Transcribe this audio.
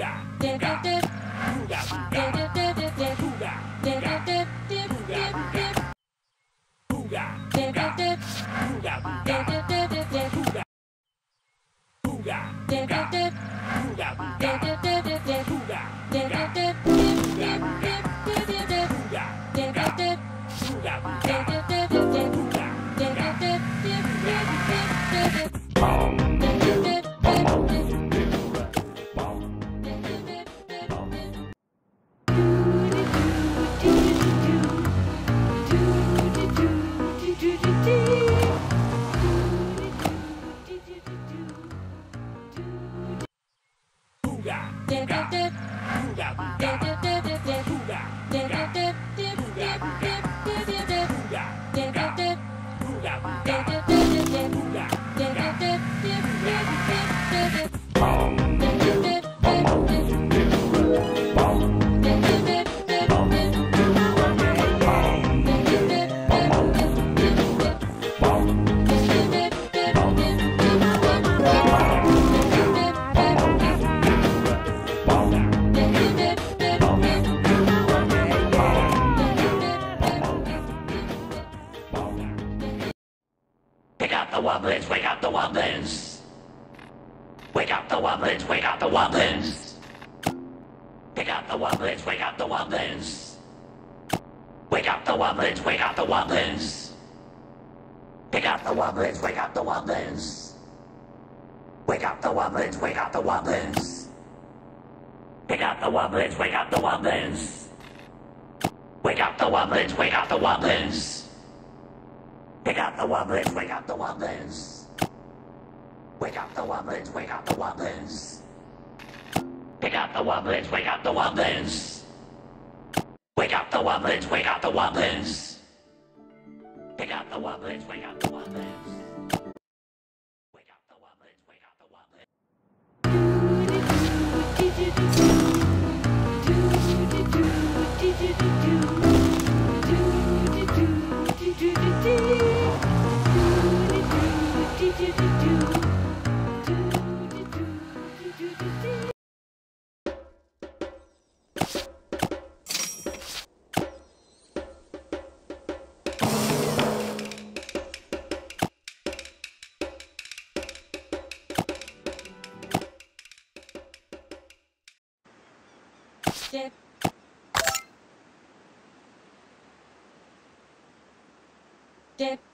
Yeah. booga, booga, booga, booga. Wake up the Wublins, wake up the Wublins. Wake up the Wublins, wake up the Wublins. Wake up the Wublins, wake up the Wublins. Wake up the Wublins, wake up the Wublins. Wake up the Wublins, wake up the Wublins. Wake up the Wublins, wake up the Wublins. Wake up the Wublins, wake up the Wublins. Wake up the Wublins, wake up the Wublins. Wake up the Wublins, wake up the Wublins. Wake up the Wublins, wake up the Wublins. Wake up the Wublins, wake up the Wublins. Wake up the Wublins, wake up the Wublins. Wake up the Wublins, wake up the Wublins. Wake up the Wublins, wake up the Wublins. Dip. Dip